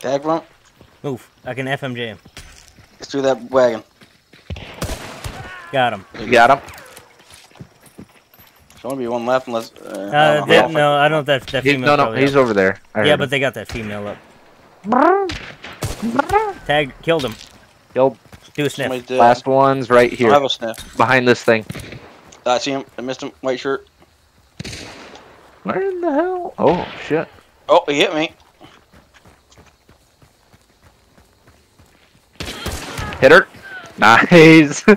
Tag front. Move. I can FMJ him. It's through that wagon. Got him. You got him? There's only be one left unless. Uh, I Uh, don't know that, how far- no, I don't. That that He, female. no, no, he's up. over there. I Yeah, but him. they got that female up. Tag killed him. Yo, Do a sniff. Last one's right here. I here, have a sniff. behind this thing. I see him. I missed him. White shirt. Where in the hell? Oh shit! Oh, he hit me. Hit her. Nice.